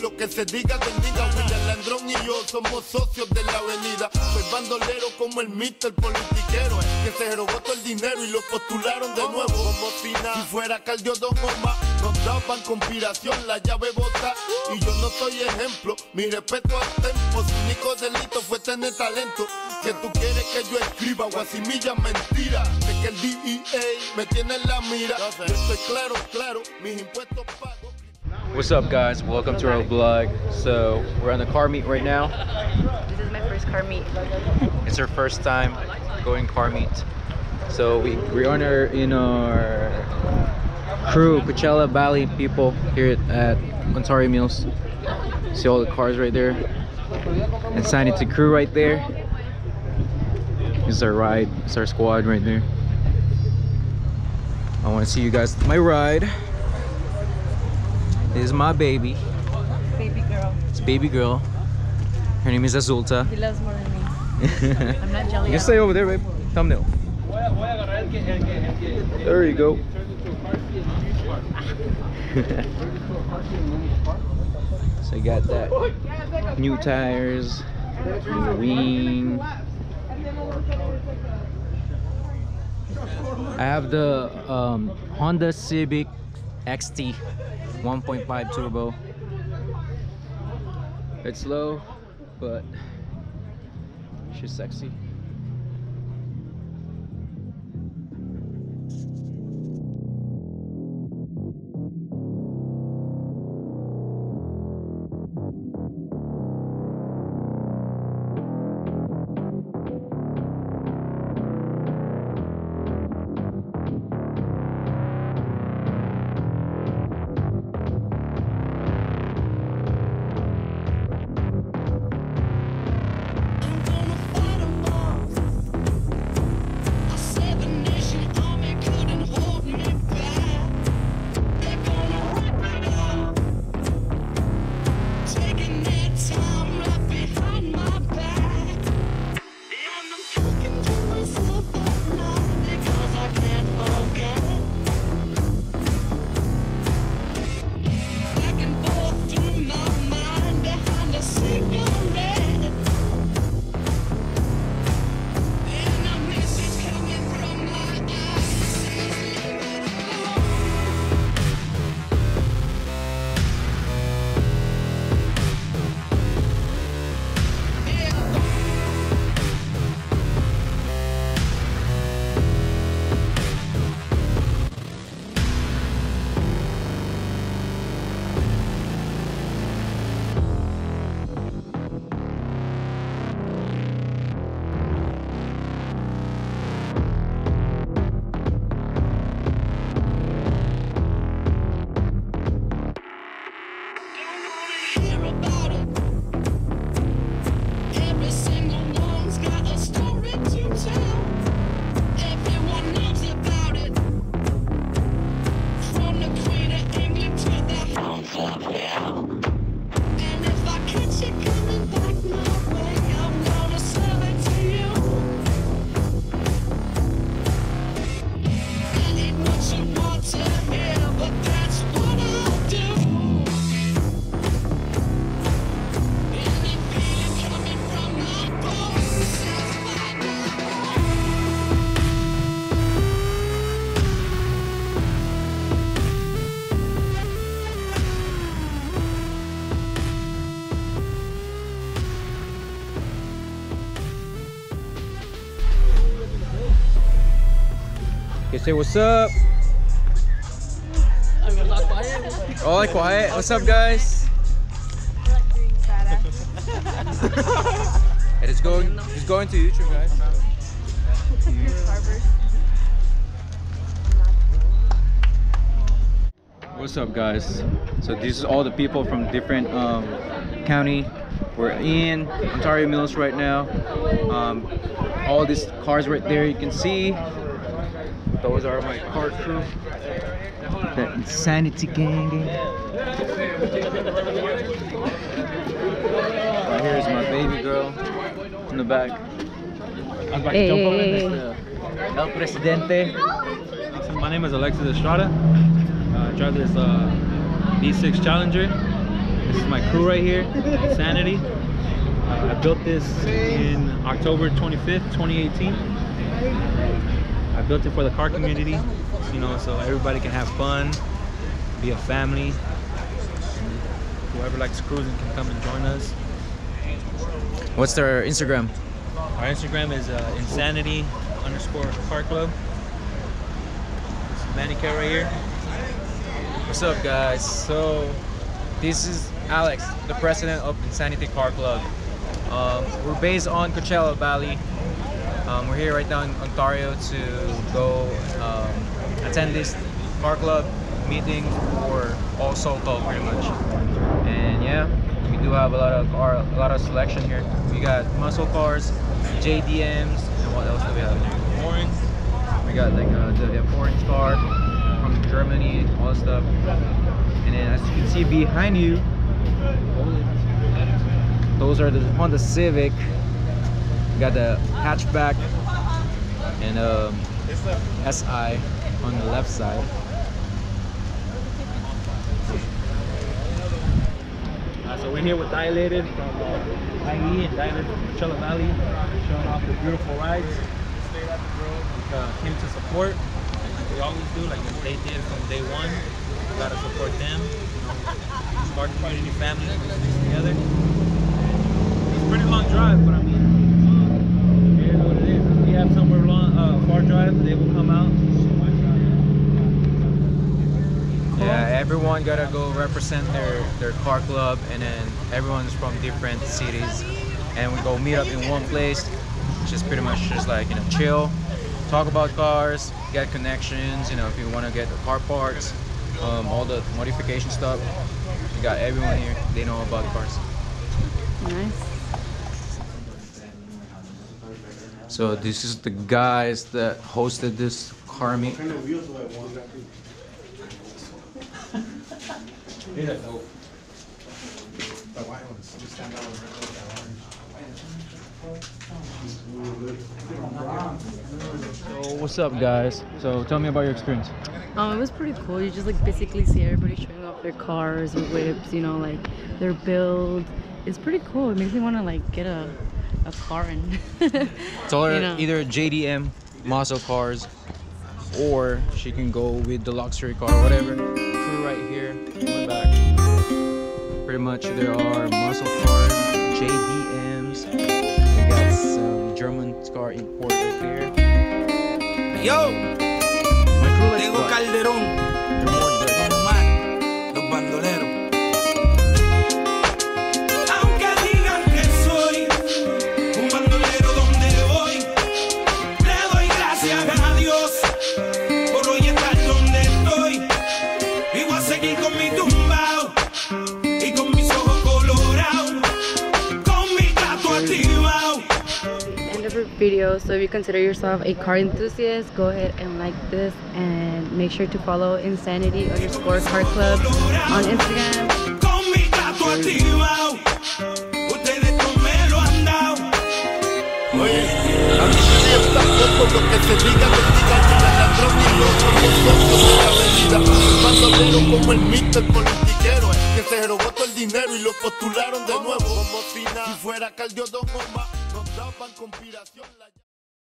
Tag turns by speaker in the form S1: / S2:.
S1: lo
S2: que se diga del diga. William Landrón y yo somos socios de la avenida. Soy bandolero como el mister politiquero que se robó todo el dinero y lo postularon de nuevo. Como si si fuera Caldio Don Omar, nos daban conspiración, la llave bota. Y yo no soy ejemplo, mi respeto al tempo. Su único delito fue tener talento. Que tú quieres que yo escriba guasimilla mentira. De que el DEA me tiene en la mira. Yo estoy claro, claro, mis impuestos pago.
S3: What's up, guys? Welcome to our vlog. So we're on the car meet right now.
S4: This is my first car meet.
S3: It's our first time going car meet. So we we are in our, in our crew, Coachella Valley people here at Ontario Mills. See all the cars right there. And signing to crew right there. This is our ride. It's our squad right there. I want to see you guys my ride. This is my baby.
S4: Baby girl.
S3: It's baby girl. Her name is Azulta.
S4: He loves more than me. I'm not jelly.
S3: can stay over there, babe. Thumbnail. There you go. so you got that new tires, new wing. I have the um, Honda Civic XT 1.5 turbo. It's low, but she's sexy. Say what's up. All quiet. What's up, guys? It is going. It's going to YouTube, guys.
S5: What's up, guys? So this is all the people from different um, county. We're in Ontario Mills right now. Um, all these cars right there, you can see. Those are my car crew. The Insanity Gang. gang. Right here is my baby girl in the back. I was about to jump over
S4: Hey.
S5: El Presidente.
S6: So my name is Alexis Estrada. Uh, I drive this uh, V6 Challenger. This is my crew right here, Insanity. Uh, I built this in October 25th, 2018. I built it for the car community, you know, so everybody can have fun, be a family. Whoever likes cruising can come and join us.
S5: What's their Instagram?
S6: Our Instagram is uh, insanity underscore car club. This is Manicat right here.
S5: What's up, guys? So, this is Alex, the president of Insanity Car Club. Um, we're based on Coachella Valley. Um, we're here right now in Ontario to go um, attend this car club meeting for all Talk, pretty much. And yeah, we do have a lot of car, a lot of selection here. We got muscle cars, JDMs, and what else do we have?
S6: Orange.
S5: We got like uh, the, orange car from Germany, all stuff. And then as you can see behind you, those are the Honda Civic. Got the hatchback and um, SI on the left side.
S6: Uh, so we're here with Dilated from uh, IE and Dilated from Coachella Valley, showing off the beautiful rides. We uh, came to support, like we always do, like they did from day one. We gotta support them. Start community family, we together. It's a pretty long drive, but I mean, uh, it is what it is. If we have somewhere long, uh, far drive, they will come out.
S5: Yeah, everyone gotta go represent their their car club, and then everyone's from different cities, and we go meet up in one place. Just pretty much just like you know chill, talk about cars, get connections. You know if you want to get the car parts, um, all the modification stuff. You got everyone here. They know about cars.
S4: Nice.
S5: So this is the guys that hosted this car meet. So what's up, guys? So tell me about your experience.
S4: Um, it was pretty cool. You just like basically see everybody showing off their cars or whips, you know, like their build. It's pretty cool. It makes me want to like get a a car and
S5: Tell her
S4: You know.
S5: either JDM muscle cars, or she can go with the luxury car, whatever. Right here, the back. Pretty much there are muscle cars, JDMs. We got some German car import right there.
S7: Yo,
S5: My crew likes
S7: Diego
S5: what?
S7: Calderón,
S4: video. So if you consider yourself a car enthusiast, go ahead and like this and make sure to follow Insanity underscore Car Club on Instagram.
S2: dinero y lo postularon de nuevo. Como si fuera daban conspiración la